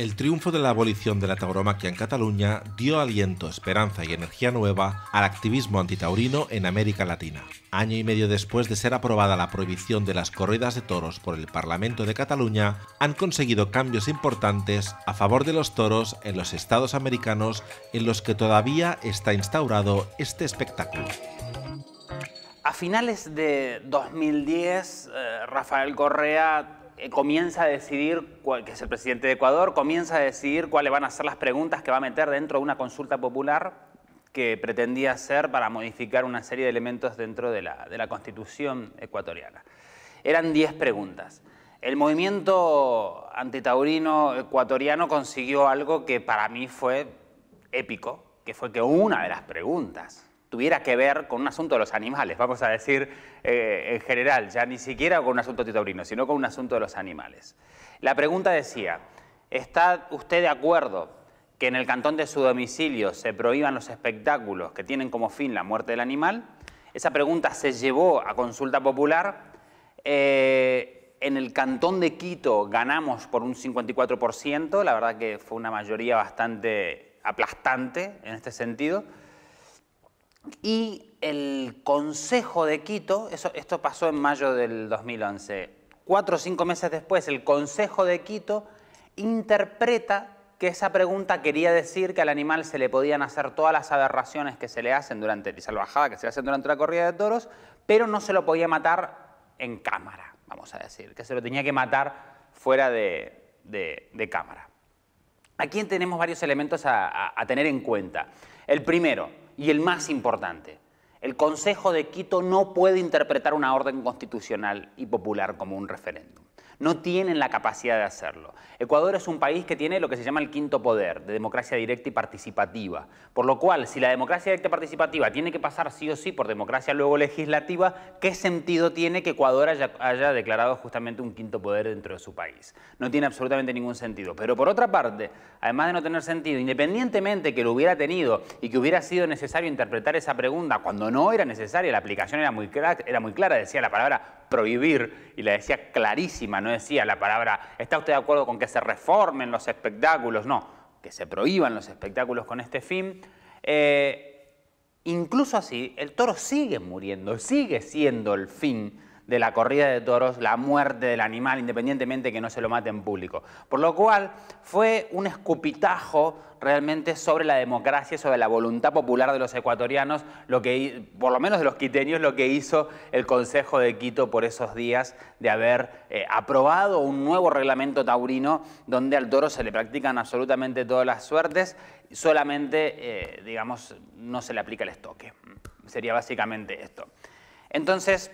El triunfo de la abolición de la tauromaquia en Cataluña dio aliento, esperanza y energía nueva al activismo antitaurino en América Latina. Año y medio después de ser aprobada la prohibición de las corridas de toros por el Parlamento de Cataluña, han conseguido cambios importantes a favor de los toros en los estados americanos en los que todavía está instaurado este espectáculo. A finales de 2010, eh, Rafael Correa comienza a decidir, que es el presidente de Ecuador, comienza a decidir cuáles van a ser las preguntas que va a meter dentro de una consulta popular que pretendía hacer para modificar una serie de elementos dentro de la, de la constitución ecuatoriana. Eran 10 preguntas. El movimiento antitaurino ecuatoriano consiguió algo que para mí fue épico, que fue que una de las preguntas tuviera que ver con un asunto de los animales, vamos a decir eh, en general, ya ni siquiera con un asunto titaurino, sino con un asunto de los animales. La pregunta decía, ¿está usted de acuerdo que en el cantón de su domicilio se prohíban los espectáculos que tienen como fin la muerte del animal? Esa pregunta se llevó a consulta popular. Eh, en el cantón de Quito ganamos por un 54%, la verdad que fue una mayoría bastante aplastante en este sentido. Y el Consejo de Quito, esto pasó en mayo del 2011, cuatro o cinco meses después, el Consejo de Quito interpreta que esa pregunta quería decir que al animal se le podían hacer todas las aberraciones que se le hacen durante, y salvajada que se le hacen durante la corrida de toros, pero no se lo podía matar en cámara, vamos a decir, que se lo tenía que matar fuera de, cámara. Aquí tenemos varios elementos a tener en cuenta. El primero, y el más importante, el Consejo de Quito no puede interpretar una orden constitucional y popular como un referéndum no tienen la capacidad de hacerlo. Ecuador es un país que tiene lo que se llama el quinto poder, de democracia directa y participativa. Por lo cual, si la democracia directa y participativa tiene que pasar sí o sí por democracia luego legislativa, ¿qué sentido tiene que Ecuador haya, declarado justamente un quinto poder dentro de su país? No tiene absolutamente ningún sentido. Pero por otra parte, además de no tener sentido, independientemente que lo hubiera tenido y que hubiera sido necesario interpretar esa pregunta cuando no era necesaria, la aplicación era muy, era muy clara, decía la palabra prohibir y la decía clarísima, no decía la palabra, ¿está usted de acuerdo con que se reformen los espectáculos? No, que se prohíban los espectáculos con este fin. Eh, incluso así, el toro sigue muriendo, sigue siendo el fin de la corrida de toros, la muerte del animal, independientemente que no se lo mate en público. Por lo cual fue un escupitajo realmente sobre la democracia, sobre la voluntad popular de los ecuatorianos, lo que, por lo menos de los quiteños, lo que hizo el Consejo de Quito por esos días de haber eh, aprobado un nuevo reglamento taurino donde al toro se le practican absolutamente todas las suertes, solamente, eh, digamos, no se le aplica el estoque. Sería básicamente esto. Entonces,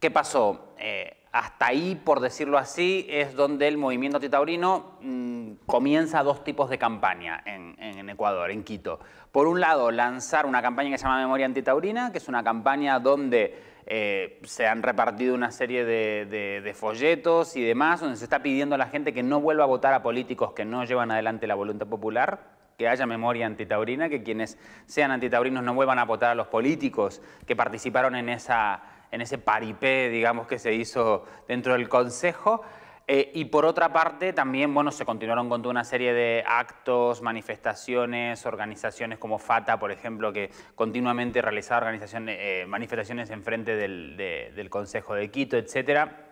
¿Qué pasó? Eh, hasta ahí, por decirlo así, es donde el movimiento antitaurino mm, comienza dos tipos de campaña en, Ecuador, en Quito. Por un lado, lanzar una campaña que se llama Memoria Antitaurina, que es una campaña donde eh, se han repartido una serie de, folletos y demás, donde se está pidiendo a la gente que no vuelva a votar a políticos que no llevan adelante la voluntad popular, que haya memoria antitaurina, que quienes sean antitaurinos no vuelvan a votar a los políticos que participaron en esa en ese paripé, digamos, que se hizo dentro del Consejo. Eh, y por otra parte, también bueno, se continuaron con toda una serie de actos, manifestaciones, organizaciones como FATA, por ejemplo, que continuamente realizaba organizaciones, eh, manifestaciones en frente del, del Consejo de Quito, etcétera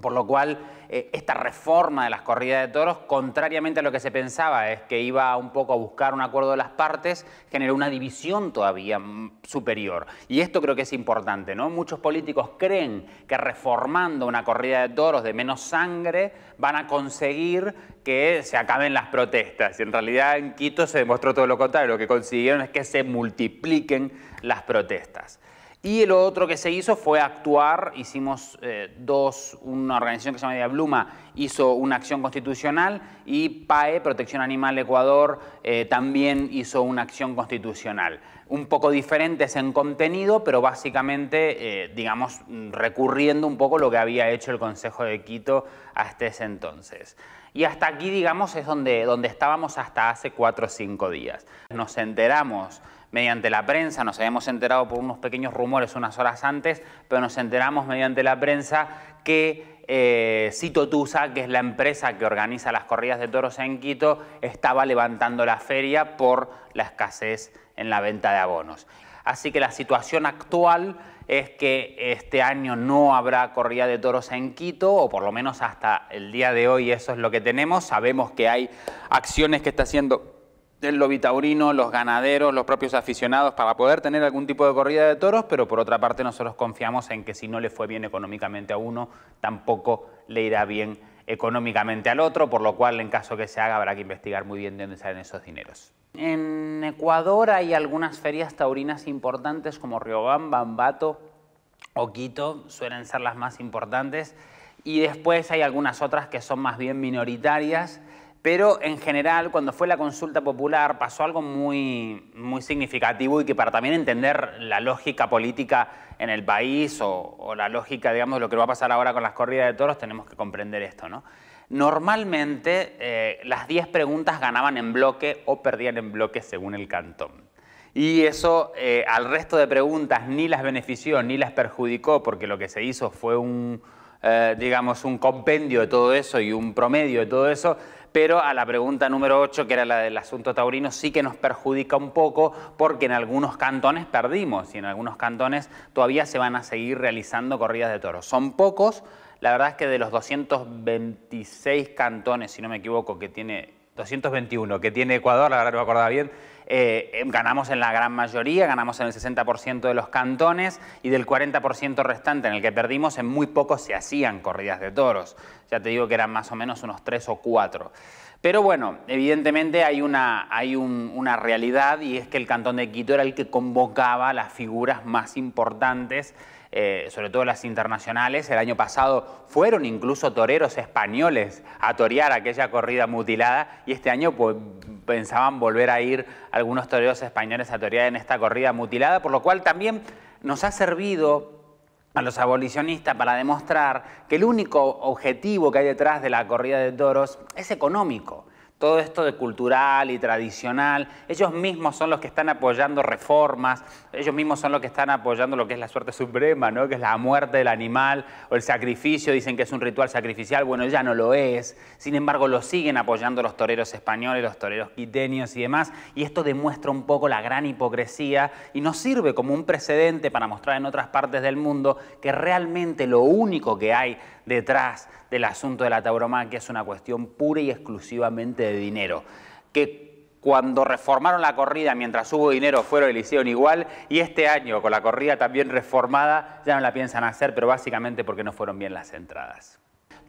por lo cual, eh, esta reforma de las corridas de toros, contrariamente a lo que se pensaba, es que iba un poco a buscar un acuerdo de las partes, generó una división todavía superior. Y esto creo que es importante, ¿no? Muchos políticos creen que reformando una corrida de toros de menos sangre van a conseguir que se acaben las protestas. Y en realidad en Quito se demostró todo lo contrario, lo que consiguieron es que se multipliquen las protestas. Y lo otro que se hizo fue actuar, hicimos eh, dos, una organización que se llama Diabluma hizo una acción constitucional y PAE, Protección Animal Ecuador, eh, también hizo una acción constitucional. Un poco diferentes en contenido, pero básicamente, eh, digamos, recurriendo un poco lo que había hecho el Consejo de Quito hasta ese entonces. Y hasta aquí, digamos, es donde, donde estábamos hasta hace cuatro o cinco días. Nos enteramos mediante la prensa, nos habíamos enterado por unos pequeños rumores unas horas antes, pero nos enteramos mediante la prensa que eh, Cito Tusa, que es la empresa que organiza las corridas de toros en Quito, estaba levantando la feria por la escasez en la venta de abonos. Así que la situación actual es que este año no habrá corrida de toros en Quito, o por lo menos hasta el día de hoy eso es lo que tenemos. Sabemos que hay acciones que está haciendo el lobby taurino, los ganaderos, los propios aficionados para poder tener algún tipo de corrida de toros, pero por otra parte nosotros confiamos en que si no le fue bien económicamente a uno, tampoco le irá bien económicamente al otro, por lo cual en caso que se haga habrá que investigar muy bien de dónde salen esos dineros. En Ecuador hay algunas ferias taurinas importantes como Riobamba, Ambato o Quito, suelen ser las más importantes, y después hay algunas otras que son más bien minoritarias, pero en general, cuando fue la consulta popular, pasó algo muy, muy significativo y que para también entender la lógica política en el país o, la lógica, digamos, de lo que va a pasar ahora con las corridas de toros, tenemos que comprender esto, ¿no? Normalmente eh, las 10 preguntas ganaban en bloque o perdían en bloque según el cantón. Y eso eh, al resto de preguntas ni las benefició ni las perjudicó porque lo que se hizo fue un, eh, digamos, un compendio de todo eso y un promedio de todo eso, pero a la pregunta número 8, que era la del asunto taurino, sí que nos perjudica un poco porque en algunos cantones perdimos y en algunos cantones todavía se van a seguir realizando corridas de toros. Son pocos, la verdad es que de los 226 cantones, si no me equivoco, que tiene 221 que tiene Ecuador, verdad no me acordaba bien, eh, em, ganamos en la gran mayoría, ganamos en el 60% de los cantones y del 40% restante en el que perdimos, en muy pocos se hacían corridas de toros. Ya te digo que eran más o menos unos tres o cuatro. Pero bueno, evidentemente hay una, hay una realidad y es que el Cantón de Quito era el que convocaba las figuras más importantes eh, sobre todo las internacionales. El año pasado fueron incluso toreros españoles a torear aquella corrida mutilada y este año pues, pensaban volver a ir algunos toreros españoles a torear en esta corrida mutilada, por lo cual también nos ha servido a los abolicionistas para demostrar que el único objetivo que hay detrás de la corrida de toros es económico todo esto de cultural y tradicional, ellos mismos son los que están apoyando reformas, ellos mismos son los que están apoyando lo que es la suerte suprema, ¿no? que es la muerte del animal o el sacrificio, dicen que es un ritual sacrificial, bueno, ya no lo es, sin embargo lo siguen apoyando los toreros españoles, los toreros quiteños y demás, y esto demuestra un poco la gran hipocresía y nos sirve como un precedente para mostrar en otras partes del mundo que realmente lo único que hay detrás del asunto de la tauromaquia es una cuestión pura y exclusivamente de dinero. Que cuando reformaron la corrida, mientras hubo dinero, fueron y le hicieron igual, y este año, con la corrida también reformada, ya no la piensan hacer, pero básicamente porque no fueron bien las entradas.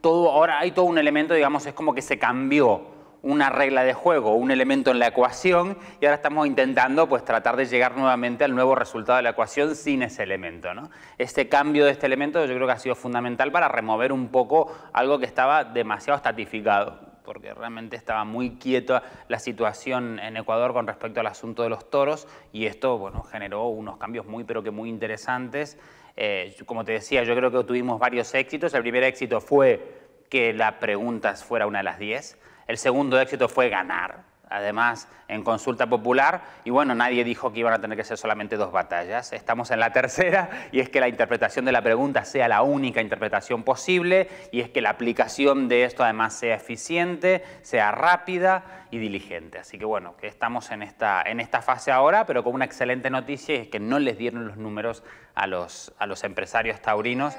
Todo, ahora hay todo un elemento, digamos, es como que se cambió una regla de juego, un elemento en la ecuación y ahora estamos intentando pues, tratar de llegar nuevamente al nuevo resultado de la ecuación sin ese elemento. ¿no? Este cambio de este elemento yo creo que ha sido fundamental para remover un poco algo que estaba demasiado estatificado porque realmente estaba muy quieta la situación en Ecuador con respecto al asunto de los toros y esto bueno, generó unos cambios muy pero que muy interesantes. Eh, como te decía, yo creo que tuvimos varios éxitos. El primer éxito fue que la pregunta fuera una de las 10. El segundo éxito fue ganar, además en consulta popular, y bueno, nadie dijo que iban a tener que ser solamente dos batallas. Estamos en la tercera, y es que la interpretación de la pregunta sea la única interpretación posible, y es que la aplicación de esto además sea eficiente, sea rápida y diligente. Así que bueno, que estamos en esta, en esta fase ahora, pero con una excelente noticia, es que no les dieron los números a los, a los empresarios taurinos.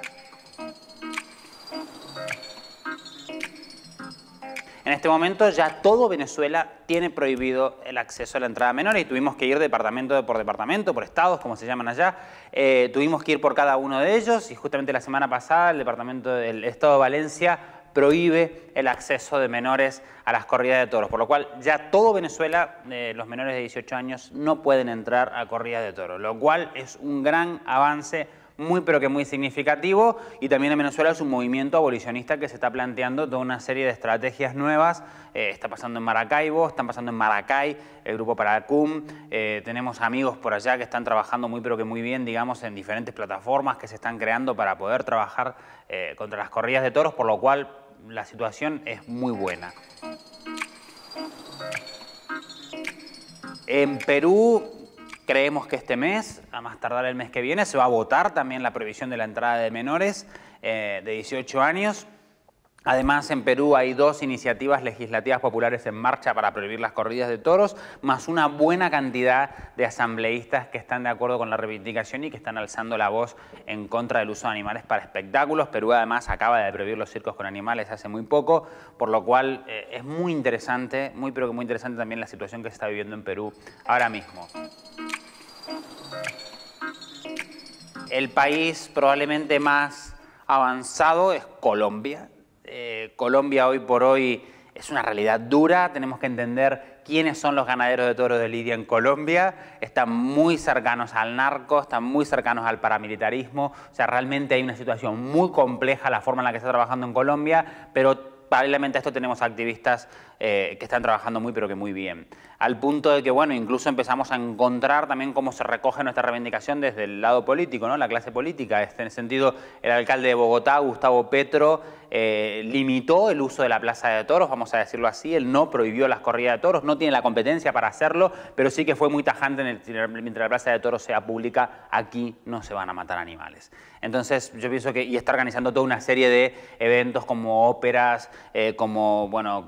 Este momento ya todo Venezuela tiene prohibido el acceso a la entrada menor y tuvimos que ir departamento por departamento, por estados, como se llaman allá. Eh, tuvimos que ir por cada uno de ellos y justamente la semana pasada el departamento del Estado de Valencia prohíbe el acceso de menores a las corridas de toros, por lo cual ya todo Venezuela, eh, los menores de 18 años, no pueden entrar a corridas de toros, lo cual es un gran avance muy pero que muy significativo. Y también en Venezuela es un movimiento abolicionista que se está planteando toda una serie de estrategias nuevas, eh, está pasando en Maracaibo, están pasando en Maracay, el grupo Paracum, eh, tenemos amigos por allá que están trabajando muy pero que muy bien, digamos, en diferentes plataformas que se están creando para poder trabajar eh, contra las corridas de toros, por lo cual la situación es muy buena. En Perú Creemos que este mes, a más tardar el mes que viene, se va a votar también la prohibición de la entrada de menores. eh, de 18 años. Además, en Perú hay dos iniciativas legislativas populares en marcha para prohibir las corridas de toros, más una buena cantidad de asambleístas que están de acuerdo con la reivindicación y que están alzando la voz en contra del uso de animales para espectáculos. Perú además acaba de prohibir los circos con animales hace muy poco, por lo cual eh, es muy interesante, muy pero que muy interesante también la situación que se está viviendo en Perú ahora mismo. El país probablemente más avanzado es Colombia. Eh, Colombia hoy por hoy es una realidad dura, tenemos que entender quiénes son los ganaderos de toros de Lidia en Colombia, están muy cercanos al narco, están muy cercanos al paramilitarismo, o sea, realmente hay una situación muy compleja la forma en la que está trabajando en Colombia, pero paralelamente a esto tenemos activistas eh, que están trabajando muy pero que muy bien. Al punto de que, bueno, incluso empezamos a encontrar también cómo se recoge nuestra reivindicación desde el lado político, ¿no? La clase política. Este, en ese sentido, el alcalde de Bogotá, Gustavo Petro, eh, limitó el uso de la plaza de toros, vamos a decirlo así, él no prohibió las corridas de toros, no tiene la competencia para hacerlo, pero sí que fue muy tajante en el, mientras la plaza de toros sea pública, aquí no se van a matar animales. Entonces yo pienso que, y está organizando toda una serie de eventos como óperas, eh, como, bueno,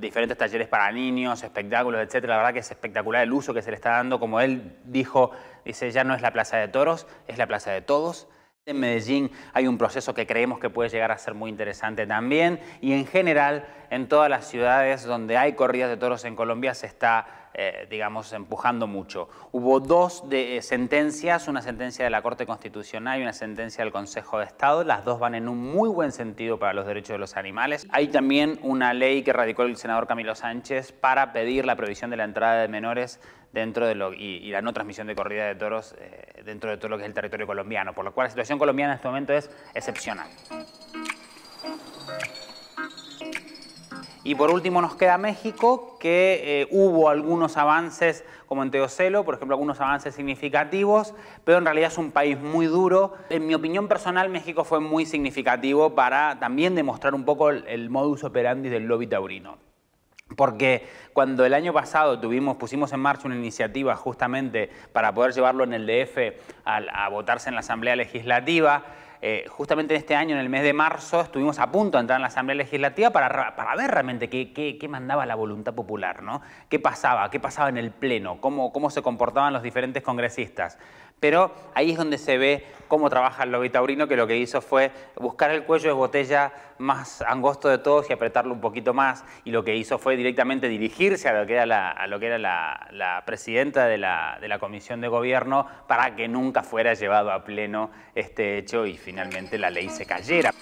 diferentes talleres para niños, espectáculos, etcétera. La verdad que es espectacular el uso que se le está dando. Como él dijo, dice, ya no es la plaza de toros, es la plaza de todos. En Medellín hay un proceso que creemos que puede llegar a ser muy interesante también y en general en todas las ciudades donde hay corridas de toros en Colombia se está, eh, digamos, empujando mucho. Hubo dos eh, sentencias, una sentencia de la Corte Constitucional y una sentencia del Consejo de Estado, las dos van en un muy buen sentido para los derechos de los animales. Hay también una ley que radicó el senador Camilo Sánchez para pedir la prohibición de la entrada de menores dentro de lo, y, la no transmisión de corrida de toros eh, dentro de todo lo que es el territorio colombiano, por lo cual la situación colombiana en este momento es excepcional. Y por último nos queda México, que eh, hubo algunos avances como en Teocelo, por ejemplo, algunos avances significativos, pero en realidad es un país muy duro. En mi opinión personal, México fue muy significativo para también demostrar un poco el, modus operandi del lobby taurino. Porque cuando el año pasado tuvimos, pusimos en marcha una iniciativa justamente para poder llevarlo en el DF a, votarse en la Asamblea Legislativa, eh, justamente en este año, en el mes de marzo, estuvimos a punto de entrar en la Asamblea Legislativa para, para ver realmente qué, qué, mandaba la voluntad popular, ¿no? qué pasaba, qué pasaba en el Pleno, cómo, cómo se comportaban los diferentes congresistas. Pero ahí es donde se ve cómo trabaja el lobby taurino, que lo que hizo fue buscar el cuello de botella más angosto de todos y apretarlo un poquito más. Y lo que hizo fue directamente dirigirse a lo que era la, lo que era la, presidenta de la, de la, Comisión de Gobierno para que nunca fuera llevado a pleno este hecho y finalmente la ley se cayera.